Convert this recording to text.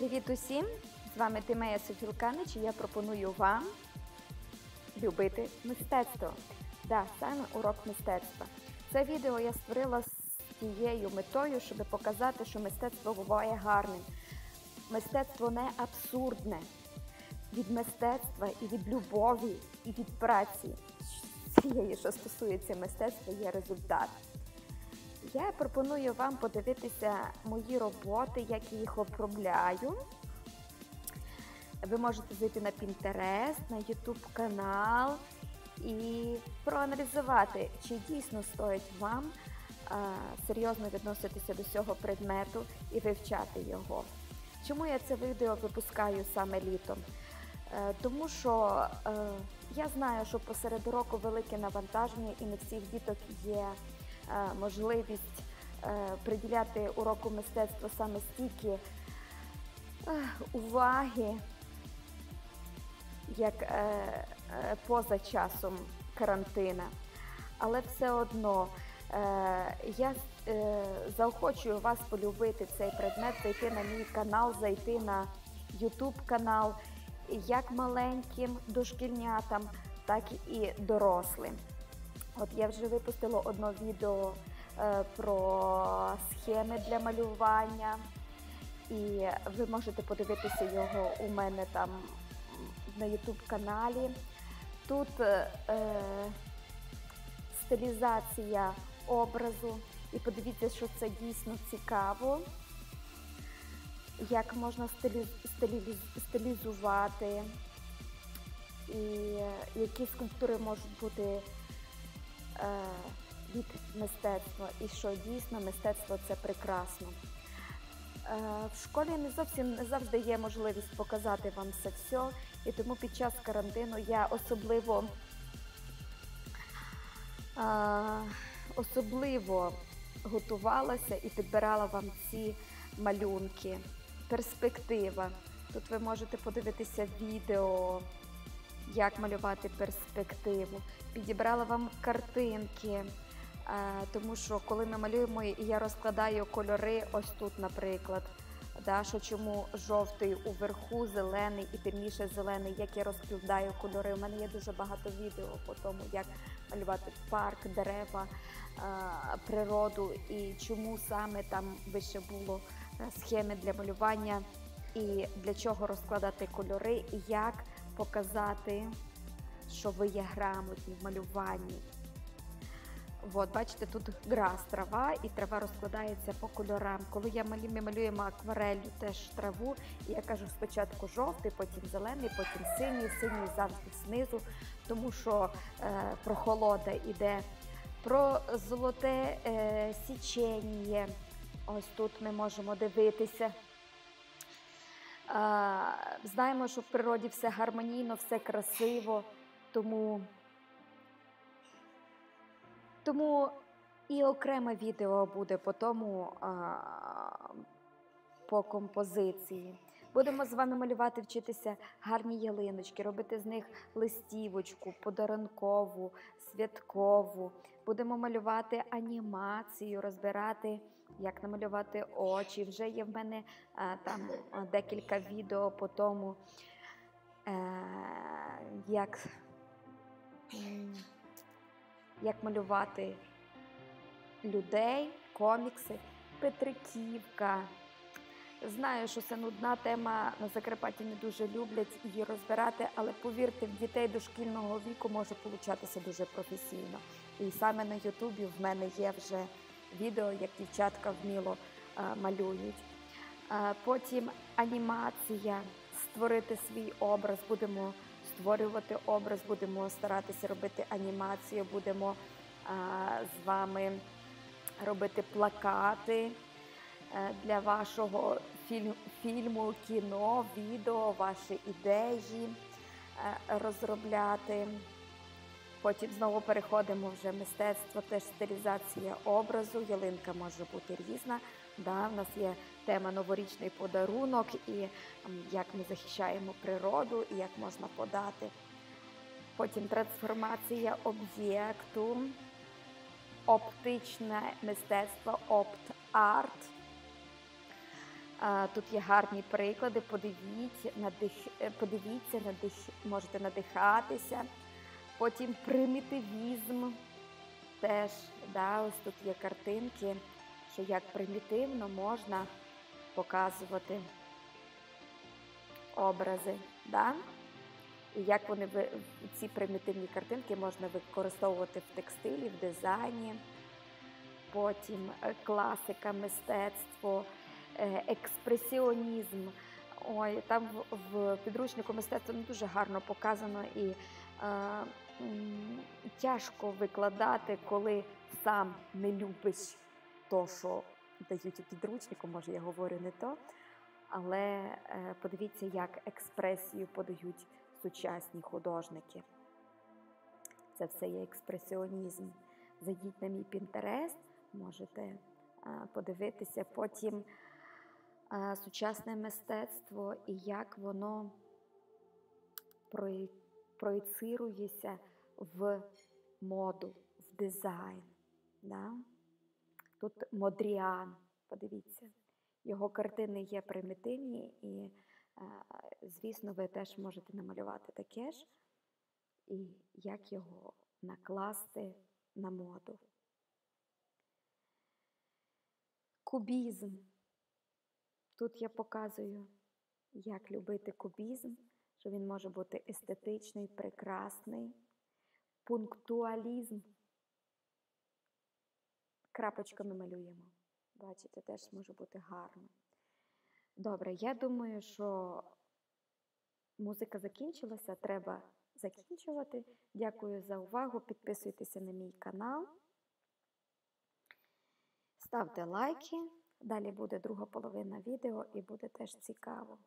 Привіт усім! З вами Тимея Софілканич і я пропоную вам любити мистецтво. Да, саме урок мистецтва. Це відео я створила з тією метою, щоб показати, що мистецтво буває гарним. Мистецтво не абсурдне. Від мистецтва і від любові, і від праці цієї, що стосується мистецтва, є результат. Я пропоную вам подивитися мої роботи, як я їх обробляю. Ви можете зайти на Pinterest, на YouTube канал і проаналізувати, чи дійсно стоїть вам а, серйозно відноситися до цього предмету і вивчати його. Чому я це відео випускаю саме літом? Е, тому що е, я знаю, що посеред року велике навантаження і не всіх діток є можливість е, приділяти уроку мистецтва саме стільки е, уваги, як е, е, поза часом карантина. Але все одно е, я е, заохочую вас полюбити цей предмет, зайти на мій канал, зайти на YouTube канал як маленьким дошкільнятам, так і дорослим. От я вже випустила одне відео е, про схеми для малювання, і ви можете подивитися його у мене там на YouTube каналі. Тут е, стилізація образу, і подивіться, що це дійсно цікаво. Як можна стилі... Стилі... стилізувати, і які скульптури можуть бути е, від мистецтва, і що дійсно мистецтво це прекрасно. Е, в школі не зовсім не завжди є можливість показати вам це все, і тому під час карантину я особливо е, особливо готувалася і підбирала вам ці малюнки перспектива. Тут ви можете подивитися відео, як малювати перспективу. Підібрала вам картинки, е, тому що коли ми малюємо, і я розкладаю кольори, ось тут, наприклад. Да, що чому жовтий уверху, зелений і темніше зелений, як я розкладаю кольори. У мене є дуже багато відео по тому, як малювати парк, дерева, е, природу і чому саме там вище було схеми для малювання і для чого розкладати кольори, і як показати, що ви є грамотні в малюванні. От, бачите, тут грас трава, і трава розкладається по кольорам. Коли я малю, ми малюємо акварелью теж траву, і я кажу спочатку жовтий, потім зелений, потім синій, синій завжди знизу, тому що е, прохолода йде. Про золоте е, січення. Ось тут ми можемо дивитися. Знаємо, що в природі все гармонійно, все красиво, тому тому і окреме відео буде по тому по композиції. Будемо з вами малювати, вчитися гарні ялиночки, робити з них листівочку, подарункову, святкову. Будемо малювати анімацію, розбирати, як намалювати очі. Вже є в мене а, там декілька відео по тому, е, як, як малювати людей, комікси, Петриківка. Знаю, що це нудна тема на Закарпатті не дуже люблять її розбирати, але повірте, в дітей дошкільного віку може получатися дуже професійно. І саме на Ютубі в мене є вже відео, як дівчатка вміло малюють. Потім анімація, створити свій образ, будемо створювати образ, будемо старатися робити анімацію, будемо з вами робити плакати. Е, для вашого фільму, кіно, відео, ваші ідеї е, розробляти. Потім знову переходимо вже мистецтво, теж стилізація образу. Ялинка може бути різна. Да, У нас є тема новорічний подарунок, і як ми захищаємо природу, і як можна подати. Потім трансформація об'єкту, оптичне мистецтво, опт-арт. Тут є гарні приклади. Подивіть, надих... е, подивіться, надих... можете надихатися. Потім примітивізм. Теж да, ось тут є картинки, що як примітивно можна показувати образи. Да? І як вони ці примітивні картинки можна використовувати в текстилі, в дизайні. Потім е, класика, мистецтво, е, експресіонізм. Ой, там в, підручнику мистецтво не дуже гарно показано і е, тяжко викладати, коли сам не любиш то, що дають у підручнику, може я говорю не то. Але е, подивіться, як експресію подають сучасні художники. Це все є експресіонізм. Зайдіть на мій Пінтерест, можете е, подивитися потім е, сучасне мистецтво і як воно прої- проєцирується в моду, в дизайн. Да? Тут Модріан, подивіться. Його картини є примітивні, і, е, звісно, ви теж можете намалювати таке ж, і як його накласти на моду. Кубізм. Тут я показую, як любити кубізм, що він може бути естетичний, прекрасний. Пунктуалізм. Крапочками малюємо. Бачите, теж може бути гарно. Добре, я думаю, що музика закінчилася, треба закінчувати. Дякую за увагу. Підписуйтеся на мій канал. Ставте лайки. Далі буде друга половина відео і буде теж цікаво.